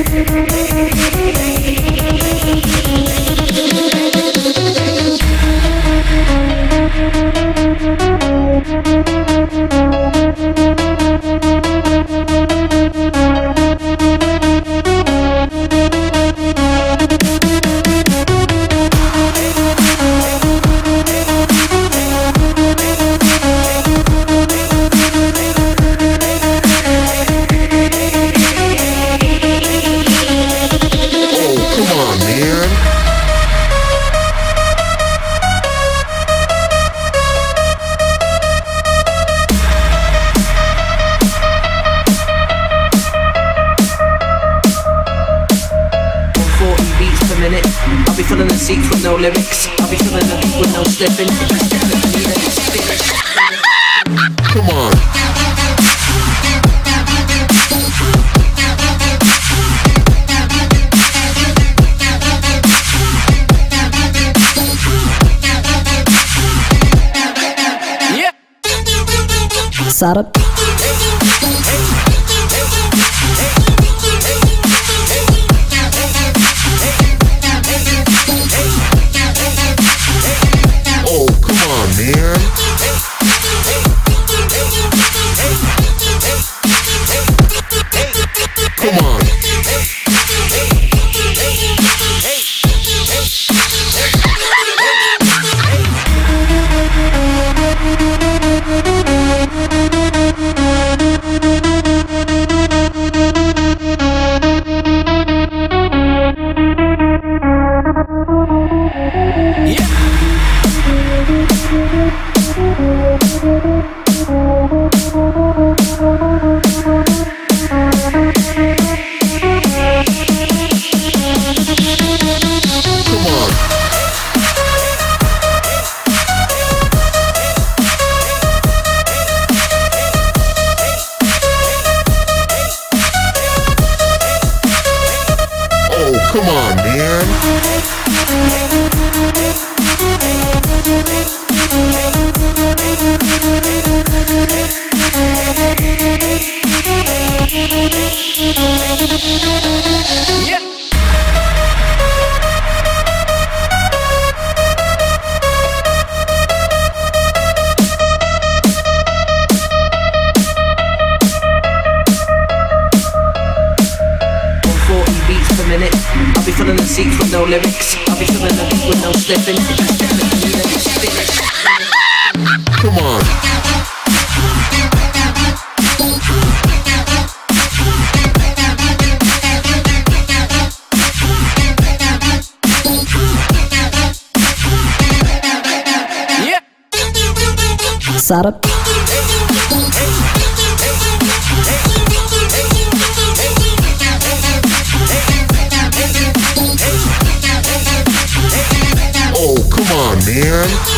Thank you. Be filling the seats with no lyrics. I'll be filling the beat with no slipping. Come on. Yeah. Sarap. Oh, Come on. Be seats with no lyrics. I'll be filling the beat with no slipping. Come on. Yeah. Sarap. Oh, come and